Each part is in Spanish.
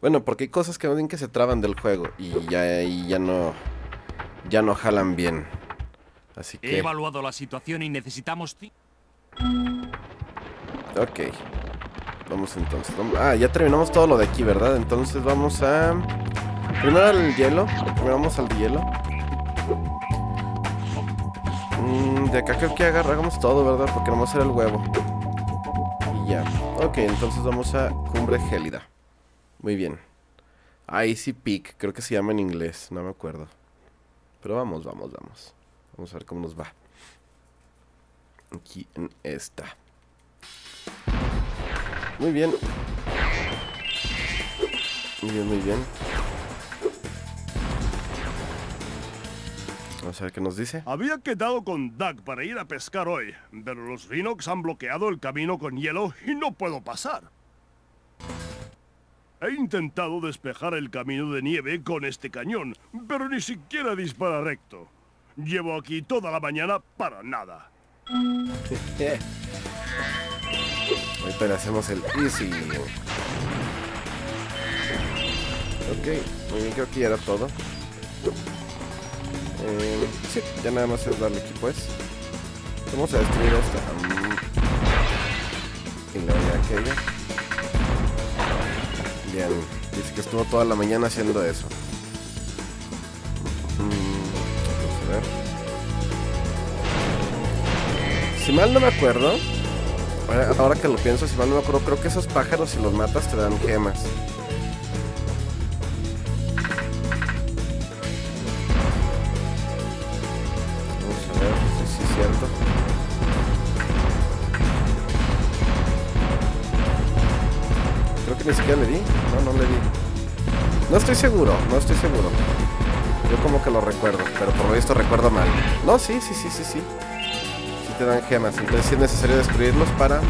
Bueno, porque hay cosas que ven que se traban del juego y ya, y ya no ya no jalan bien. Así que He evaluado la situación y necesitamos Ok. Vamos entonces. vamos- Ah, ya terminamos todo lo de aquí, ¿verdad? Entonces vamos a... Primero al hielo. Primero vamos al hielo. Mm, de acá creo que agarramos todo, ¿verdad? Porque nomás era el huevo. Ok, entonces vamos a Cumbre Gélida. Muy bien. Icy Peak, creo que se llama en inglés, no me acuerdo. Pero vamos, vamos, vamos. Vamos a ver cómo nos va. Aquí en esta. Muy bien. Muy bien, muy bien. Vamos a ver qué nos dice. Había quedado con Doug para ir a pescar hoy, pero los Rhinox han bloqueado el camino con hielo y no puedo pasar. He intentado despejar el camino de nieve con este cañón, pero ni siquiera dispara recto. Llevo aquí toda la mañana para nada. Ahorita le hacemos el easy. Ok, muy bien, creo que ya era todo. Eh, sí, ya nada más es darle aquí pues. Vamos a destruir esta. Y luego ya aquella. Bien, dice que estuvo toda la mañana haciendo eso. Mm, a. Si mal no me acuerdo, ahora que lo pienso, si mal no me acuerdo, creo que esos pájaros si los matas te dan gemas. Le di. No, no le di. No estoy seguro, no estoy seguro. Yo como que lo recuerdo, pero por lo visto recuerdo mal. No, sí, sí, sí, sí, sí sí te dan gemas. Entonces sí es necesario destruirlos para,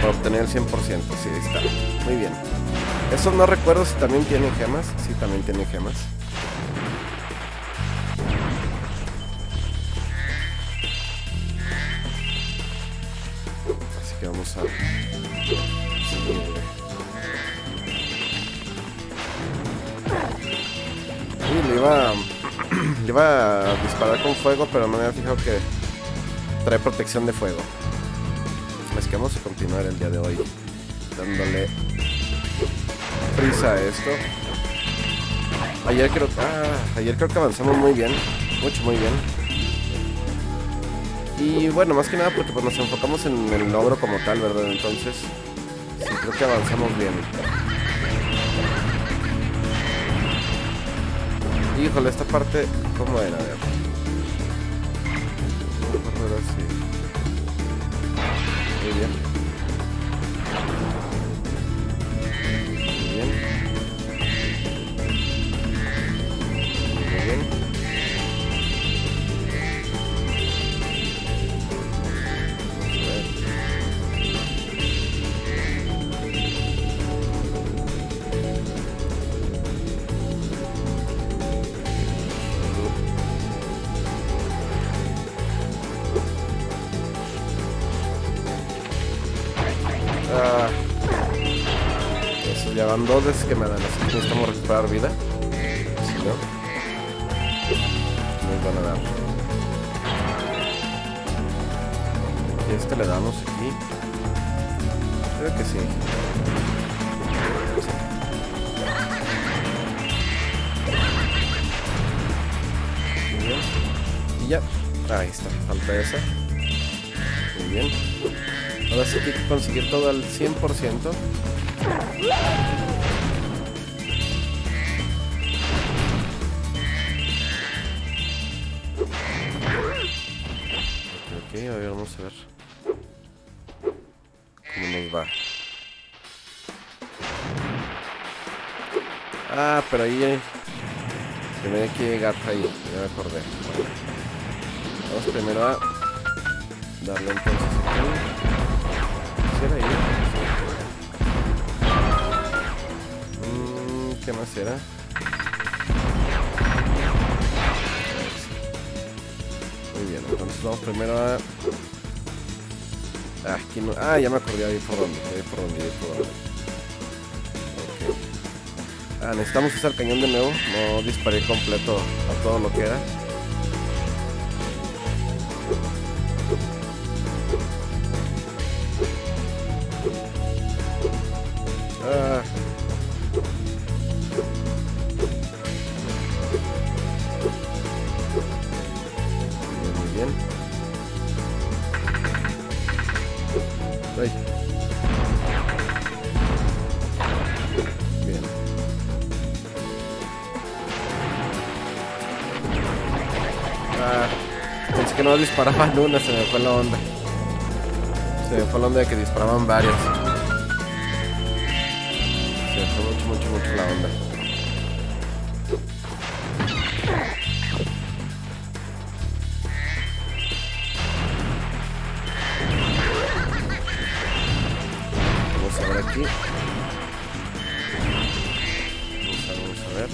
para obtener el 100%. Sí, está. Muy bien. Esos no recuerdo si también tienen gemas. Sí, también tienen gemas. Así que vamos a... le iba iba a disparar con fuego, pero no me había fijado que trae protección de fuego. Es que vamos a continuar el día de hoy dándole prisa a esto. Ayer creo, ah, ayer creo que avanzamos muy bien, mucho muy bien. Y bueno, más que nada porque pues nos enfocamos en el logro como tal, ¿verdad? Entonces, creo que avanzamos bien. Híjole, esta parte, ¿cómo era? A ver. Muy bien. Eso ya van dos veces que me dan, así que necesitamos recuperar vida. Si no, nos van a dar. Y este le damos aquí. Creo que sí. Muy bien. Y ya. Ahí está. Falta esa. Muy bien. Ahora sí que hay que conseguir todo al 100%. Ok, a ver, vamos a ver. ¿Cómo nos va? Ah, pero ahí. Primero hay que llegar ahí, ya me acordé. Vamos primero a darle entonces aquí. Mm, ¿Qué más era? Muy bien, entonces vamos primero a Ah, aquí no- ah, ya me acordé ahí por dónde, ahí por dónde, ahí por dónde. Ok. Ah, necesitamos usar cañón de nuevo. No disparé completo a todo lo que era. Disparaban una, se me fue la onda. Se me fue la onda de que disparaban varias. Se me fue mucho, mucho, mucho la onda. Vamos a ver aquí. Vamos a, vamos a ver.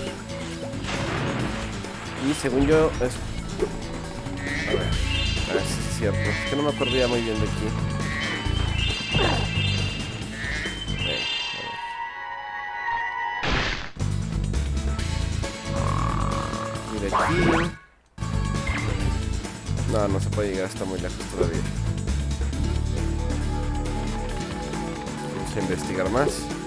Y según yo es... cierto. Es que no me acuerdo ya muy bien de aquí. Eh, a ver. Y de aquí... No, no se puede llegar hasta muy lejos todavía. Vamos a investigar más.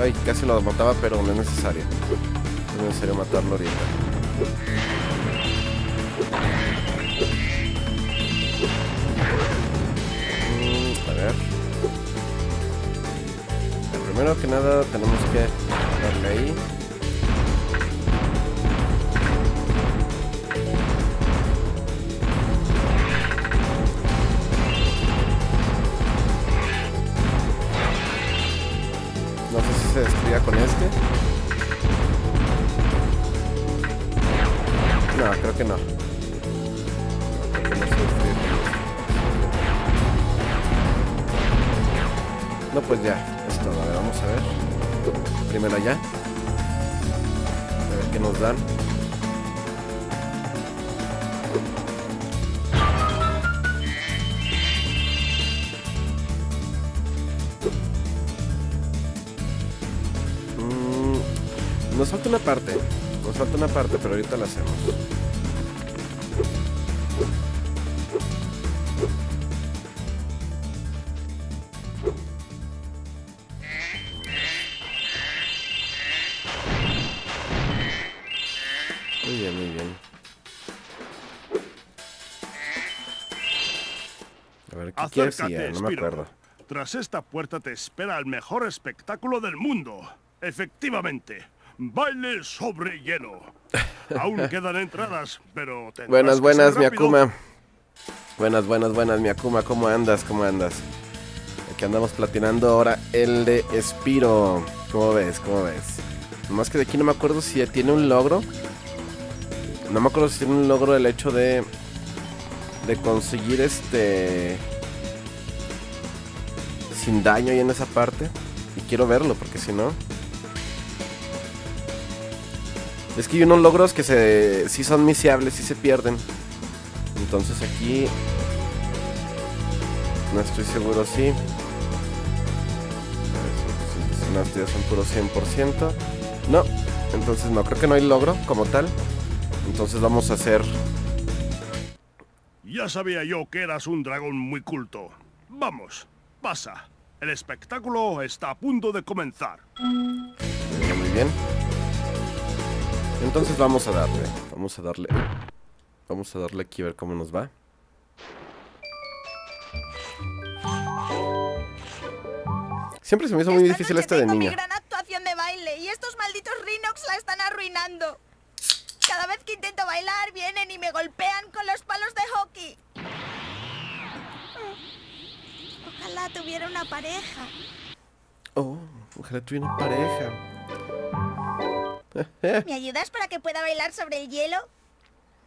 Ay, casi lo mataba, pero no es necesario. No es necesario matarlo ahorita. Mm, a ver. Primero que nada tenemos que darle ahí. Que no. No, pues ya, es todo. A ver, vamos a ver. Primero allá. A ver qué nos dan. Mm, nos falta una parte. Nos falta una parte, pero ahorita la hacemos. A ver, ¿qué quieres? Sí, Acércate, ya, no me acuerdo. Tras esta puerta te espera el mejor espectáculo del mundo. Efectivamente, baile sobre hielo. Aún quedan entradas, pero Buenas, buenas, rápido. Miyakuma. Buenas, buenas, buenas, Miyakuma. ¿Cómo andas? ¿Cómo andas? Aquí andamos platinando ahora el de Espiro. ¿Cómo ves? ¿Cómo ves? Nomás que de aquí no me acuerdo si tiene un logro. No me acuerdo si tiene un logro el hecho de... De conseguir este... Sin daño ahí en esa parte. Y quiero verlo porque si no... Es que hay unos logros que se, sí son miseables, sí se pierden. Entonces aquí... No estoy seguro si... Si son puro 100%. No, entonces no, creo que no hay logro como tal. Entonces vamos a hacer... Ya sabía yo que eras un dragón muy culto. Vamos, pasa. El espectáculo está a punto de comenzar. Muy bien. Entonces vamos a darle. Vamos a darle. Vamos a darle aquí a ver cómo nos va. Siempre se me hizo muy Esta difícil este de niña. mi gran actuación de baile y estos malditos Rhinox la están arruinando. Cada vez que intento bailar vienen y me golpean con los palos de hockey. Ojalá tuviera una pareja. Oh, ojalá tuviera una pareja. ¿Me ayudas para que pueda bailar sobre el hielo?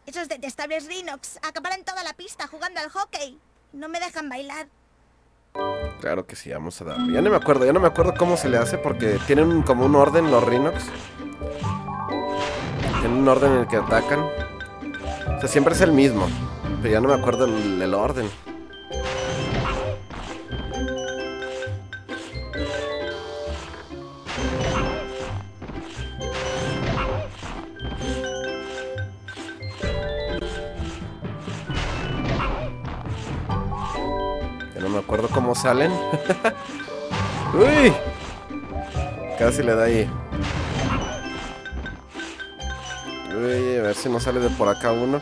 Esos detestables Rhinox acaparan toda la pista jugando al hockey. No me dejan bailar. Claro que sí, vamos a darle. Ya no me acuerdo, ya no me acuerdo cómo se le hace porque tienen como un orden los Rhinox. Tienen un orden en el que atacan. O sea, siempre es el mismo. Pero ya no me acuerdo el, el orden. Ya no me acuerdo cómo salen. ¡Uy! Casi le da ahí. A ver si no sale de por acá uno.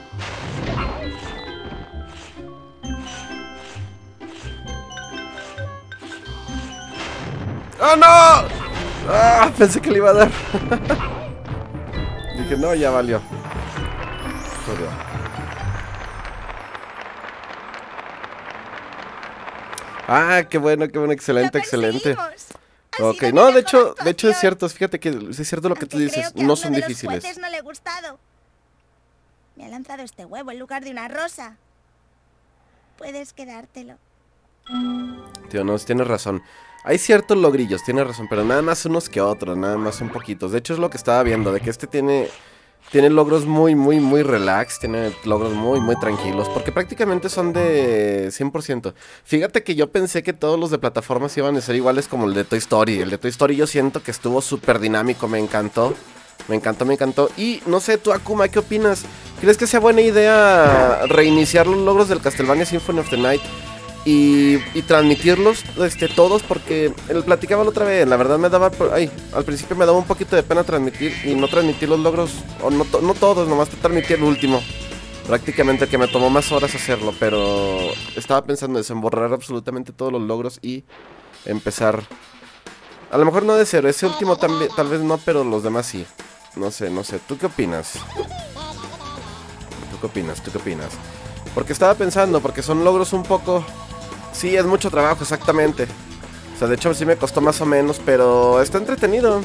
¡Oh, no! ¡Ah! Pensé que le iba a dar. Dije, no, ya valió. Jodió. Ah, qué bueno, qué bueno, excelente, ¡Lo excelente. Ok, no, de hecho, de hecho es cierto, fíjate que es cierto lo que tú dices, que no son de difíciles. jueces no le ha gustado. Me ha lanzado este huevo en lugar de una rosa. Puedes quedártelo. Tío, no, tienes razón. Hay ciertos logrillos, tienes razón, pero nada más unos que otros, nada más un poquitos. De hecho es lo que estaba viendo, de que este tiene tiene logros muy, muy, muy relax, tiene logros muy, muy tranquilos, porque prácticamente son de 100%. Fíjate que yo pensé que todos los de plataformas iban a ser iguales como el de Toy Story. El de Toy Story yo siento que estuvo súper dinámico, me encantó. Me encantó, me encantó. Y no sé, tú Akuma, ¿qué opinas? ¿Crees que sea buena idea reiniciar los logros del Castlevania Symphony of the Night? Y, y transmitirlos este, todos porque el platicaba la otra vez, la verdad me daba, ay, al principio me daba un poquito de pena transmitir y no transmitir los logros, o no, no todos, nomás transmitir el último. Prácticamente que me tomó más horas hacerlo, pero estaba pensando en borrar absolutamente todos los logros y empezar. A lo mejor no de cero, ese último también, tal vez no, pero los demás sí. No sé, no sé. ¿Tú qué opinas? ¿Tú qué opinas? ¿Tú qué opinas? Porque estaba pensando, porque son logros un poco... Sí, es mucho trabajo, exactamente. O sea, de hecho sí me costó más o menos, pero está entretenido.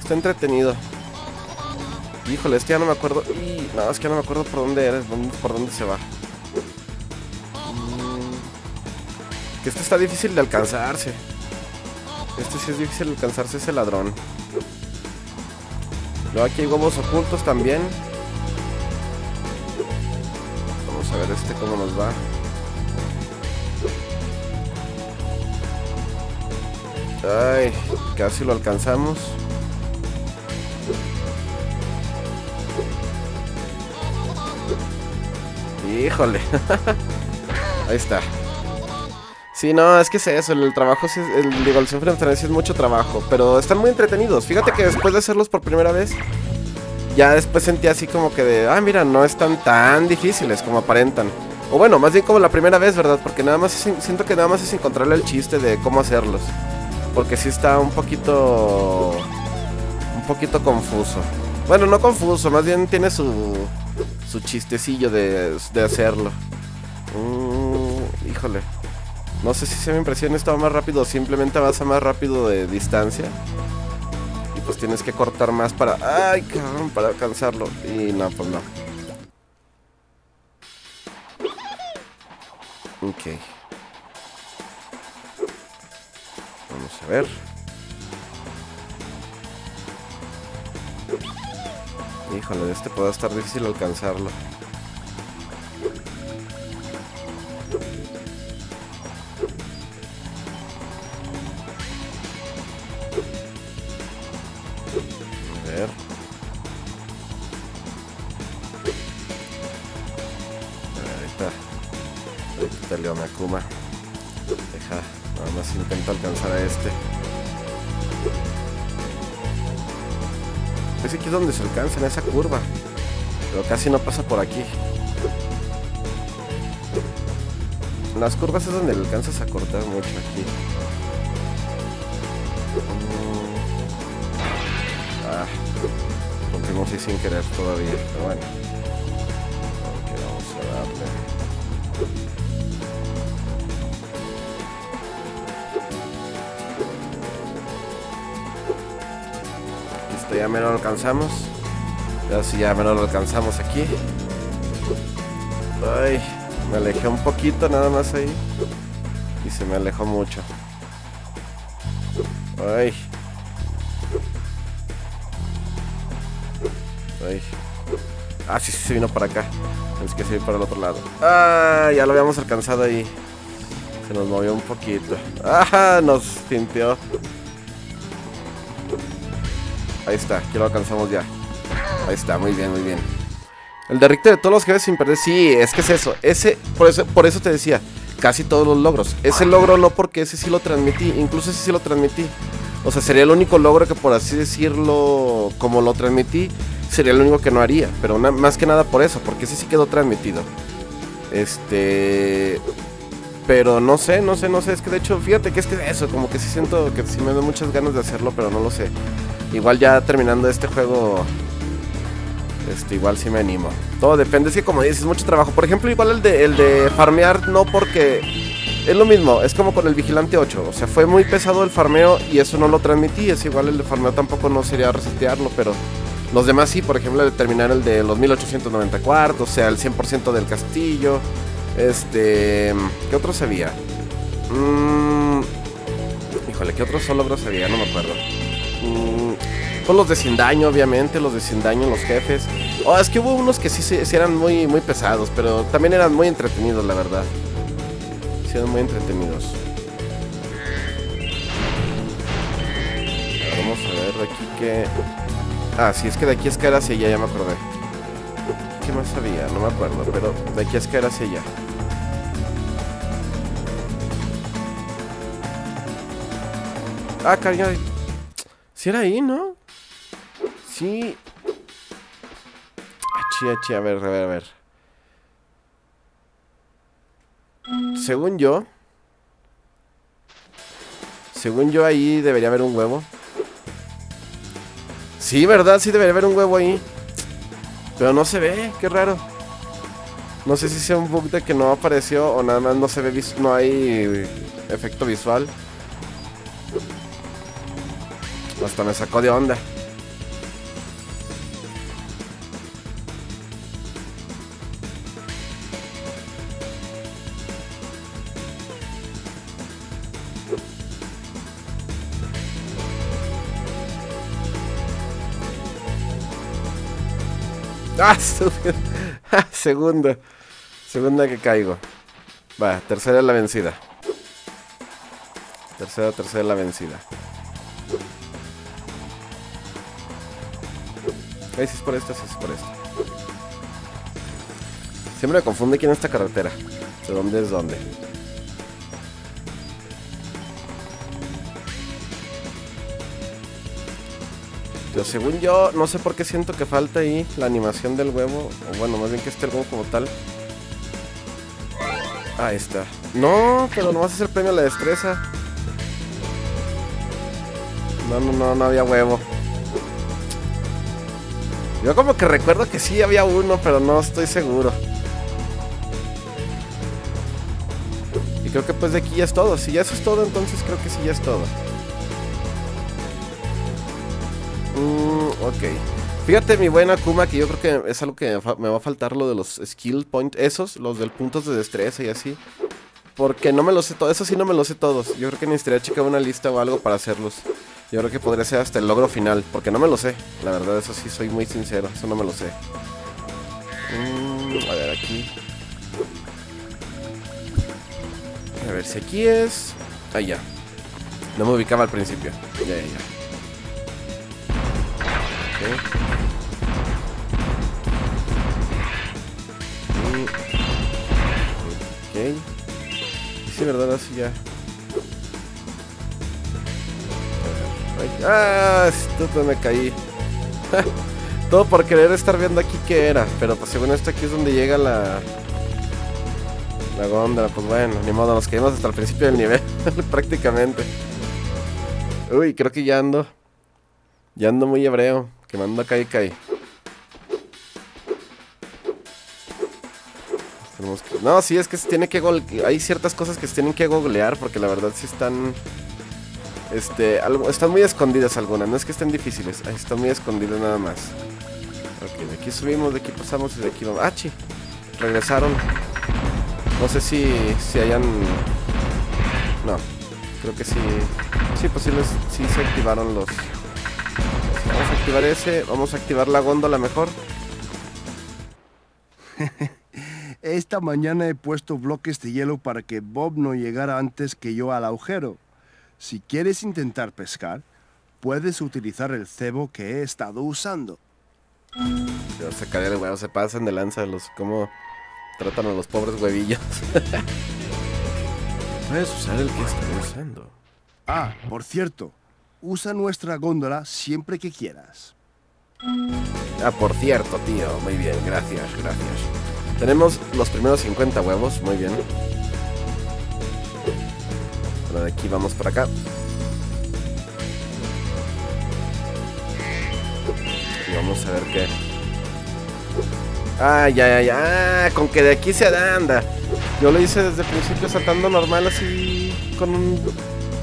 Está entretenido. Híjole, es que ya no me acuerdo. Y, no, es que ya no me acuerdo por dónde eres, por dónde se va. Mm, Que este está difícil de alcanzarse. Este sí es difícil de alcanzarse ese ladrón. Luego aquí hay huevos ocultos también. Vamos a ver este cómo nos va. Ay, casi lo alcanzamos. Híjole. Ahí está. Sí, no, es que es eso, el trabajo, sí es- el, digo, el Symphony sí es mucho trabajo, pero están muy entretenidos. Fíjate que después de hacerlos por primera vez, ya después sentí así como que de, ah, mira, no están tan difíciles como aparentan. O bueno, más bien como la primera vez, ¿verdad? Porque nada más siento que nada más es encontrarle el chiste de cómo hacerlos. Porque sí está un poquito... Un poquito confuso. Bueno, no confuso, más bien tiene su... Su chistecillo de, de hacerlo. Mm, híjole. No sé si se me impresiona esto más rápido o simplemente avanza más rápido de distancia. Y pues tienes que cortar más para... ¡Ay, cabrón! Para alcanzarlo. Y no, pues no. Ok. A ver. Híjole, este puede estar difícil alcanzarlo. A ver. Ahorita. Ahorita te leo a Akuma. Deja. Nada más intento alcanzar a este. Es aquí donde se alcanza, en esa curva. Pero casi no pasa por aquí. En las curvas es donde le alcanzas a cortar mucho aquí. Mm. Ah, rompimos ahí sin querer todavía, pero bueno. Ya menos lo alcanzamos. Ya sí, ya menos lo alcanzamos aquí. Ay, me alejé un poquito nada más ahí. Y se me alejó mucho. Ay. Ay. Ah, sí, sí, se vino para acá. Es que se vino para el otro lado. Ah, ya lo habíamos alcanzado ahí. Se nos movió un poquito. Ah, nos sintió. Ahí está, aquí lo alcanzamos ya. Ahí está, muy bien, muy bien. El derrite de todos los jefes sin perder. Sí, es que es eso. Ese, por eso, por eso te decía, casi todos los logros. Ese logro no porque ese sí lo transmití. Incluso ese sí lo transmití. O sea, sería el único logro que por así decirlo, como lo transmití, sería el único que no haría. Pero más que nada por eso, porque ese sí quedó transmitido. Este. Pero no sé, no sé, no sé. Es que de hecho, fíjate que es que eso, como que sí siento que sí me da muchas ganas de hacerlo, pero no lo sé. Igual ya terminando este juego, este, igual sí me animo. Todo depende, es que como dices, mucho trabajo. Por ejemplo, igual el de, el de farmear, no porque... Es lo mismo, es como con el Vigilante 8. O sea, fue muy pesado el farmeo y eso no lo transmití. Es igual el de farmeo tampoco no sería resetearlo, pero... Los demás sí, por ejemplo, de terminar el de los 1894, o sea, el 100% del castillo. Este... ¿Qué otros había? Mmm... Híjole, ¿qué otros logros había? No me acuerdo. Mmm... Pues los de sin daño, obviamente, los de sin daño, los jefes. Oh, es que hubo unos que sí, sí, eran muy, muy pesados, pero también eran muy entretenidos, la verdad. Sí, eran muy entretenidos. Vamos a ver de aquí que... Ah, sí, es que de aquí es caer hacia allá, ya me acordé. ¿Qué más había? No me acuerdo, pero de aquí es caer hacia allá. Ah, caray. Si era ahí, ¿no? Sí. Achi, achi, a ver, a ver, a ver. Según yo. Según yo ahí debería haber un huevo. Sí, ¿verdad? Sí debería haber un huevo ahí. Pero no se ve, qué raro. No sé si sea un bug de que no apareció o nada más no se ve, no hay efecto visual. Hasta me sacó de onda. Ah, segunda. Segunda que caigo. Va, tercera la vencida. Tercera, tercera la vencida. Si es por esta, si es por esta. Siempre me confunde quién es esta carretera. ¿De dónde es dónde? Pero según yo, no sé por qué siento que falta ahí la animación del huevo. O bueno, más bien que esté el huevo como tal. Ahí está. No, pero no vas a hacer premio a la destreza. No, no, no, no había huevo. Yo como que recuerdo que sí había uno, pero no estoy seguro. Y creo que pues de aquí ya es todo. Si ya eso es todo, entonces creo que sí ya es todo. Mm, ok. Fíjate mi buena Kuma que yo creo que es algo que me va a faltar lo de los skill point, esos, los del puntos de destreza y así. Porque no me lo sé todo, eso sí no me lo sé todos. Yo creo que necesitaría checar una lista o algo para hacerlos. Yo creo que podría ser hasta el logro final, porque no me lo sé. La verdad, eso sí, soy muy sincero, eso no me lo sé. Mm, a ver, aquí. A ver si aquí es... Ahí ya. No me ubicaba al principio. Ya, ya, ya. Ok. Sí, verdad, así ya. Ah, esto me caí. Todo por querer estar viendo aquí qué era. Pero pues según esto aquí es donde llega la... La góndola. Pues bueno, ni modo, nos caímos hasta el principio del nivel. prácticamente. Uy, creo que ya ando. Ya ando muy hebreo. Que mando acá y cae. No, sí, es que se tiene que Hay ciertas cosas que se tienen que googlear porque la verdad sí están... Este, están muy escondidas algunas, no es que estén difíciles, están muy escondidas nada más. Ok, de aquí subimos, de aquí pasamos y de aquí vamos. ¡Ah! Regresaron. No sé si, si hayan No, creo que sí. Sí, pues sí, sí se activaron los... Vamos a activar ese, vamos a activar la góndola mejor. Esta mañana he puesto bloques de hielo para que Bob no llegara antes que yo al agujero. Si quieres intentar pescar, puedes utilizar el cebo que he estado usando. Yo sacaré el huevo, se pasan de lanza los cómo tratan a los pobres huevillos. Puedes usar el que estoy usando. Ah, por cierto, usa nuestra góndola siempre que quieras. Ah, por cierto, tío. Muy bien, gracias, gracias. Tenemos los primeros 50 huevos, muy bien. De aquí vamos para acá. Y vamos a ver qué. Ah, ya, ya, ya. Con que de aquí se anda. Yo lo hice desde el principio saltando normal así. Con un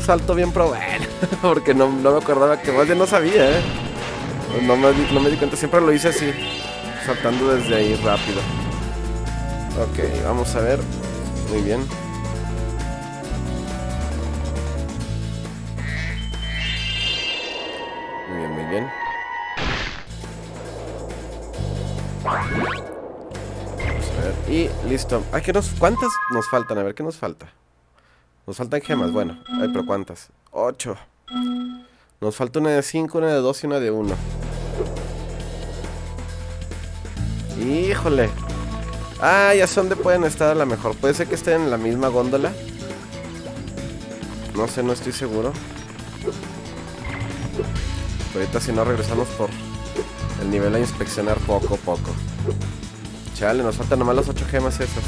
salto bien pro. Porque no, no me acordaba que más bien no sabía, eh. No me, no me di cuenta, siempre lo hice así. Saltando desde ahí rápido. Ok, vamos a ver. Muy bien. Listo. Ay, ¿qué nos, ¿Cuántas nos faltan? A ver, ¿qué nos falta? Nos faltan gemas, bueno. Ay, pero ¿cuántas? Ocho. Nos falta una de 5, una de 2 y una de 1. Híjole. Ah, ya sé dónde pueden estar a lo mejor. Puede ser que estén en la misma góndola. No sé, no estoy seguro. Ahorita si no regresamos por el nivel a inspeccionar poco a poco. Chale, nos faltan nomás las 8 gemas esas.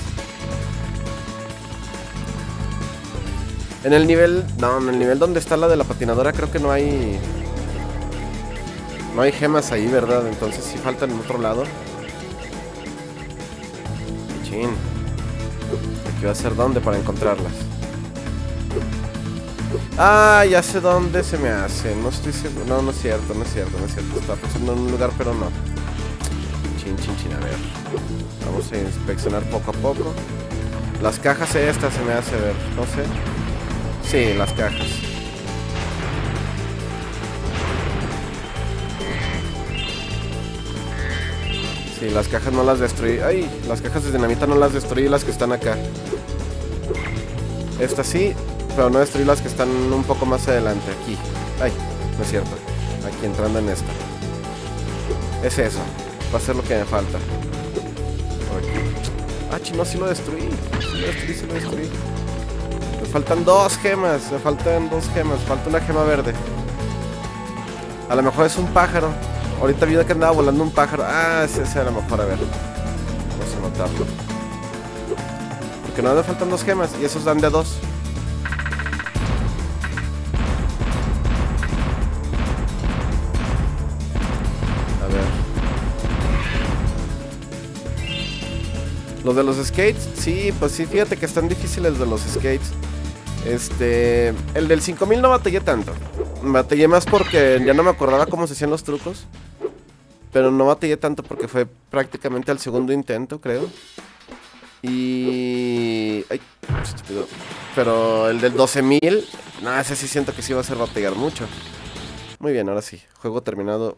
En el nivel... No, en el nivel donde está la de la patinadora creo que no hay... No hay gemas ahí, ¿verdad? Entonces sí faltan en otro lado. Chin. Aquí va a ser dónde para encontrarlas. Ah, ya sé dónde se me hace. No estoy seguro. No, no es cierto, no es cierto, no es cierto. Estaba pensando en un lugar, pero no. Chin, chin, ver. Vamos a inspeccionar poco a poco. Las cajas estas se me hace ver. No sé. Sí, las cajas. Sí, las cajas no las destruí. Ay, las cajas de dinamita no las destruí, las que están acá. Estas sí, pero no destruí las que están un poco más adelante, aquí. Ay, no es cierto. Aquí entrando en esta. Es eso. Va a ser lo que me falta. Ah, chino, sí lo destruí. Sí lo destruí, sí lo destruí. Me faltan dos gemas. Me faltan dos gemas. Falta una gema verde. A lo mejor es un pájaro. Ahorita vi que andaba volando un pájaro. Ah, ese, ese a lo mejor, a ver. Vamos a anotarlo. Porque no me faltan dos gemas y esos dan de dos. Los de los skates, sí, pues sí, fíjate que están difíciles de los skates. Este, el del 5000 no batallé tanto. Batallé más porque ya no me acordaba cómo se hacían los trucos. Pero no batallé tanto porque fue prácticamente al segundo intento, creo. Y... Ay, estúpido. Pero el del 12000, no, ese sí siento que sí va a ser batallar mucho. Muy bien, ahora sí. Juego terminado.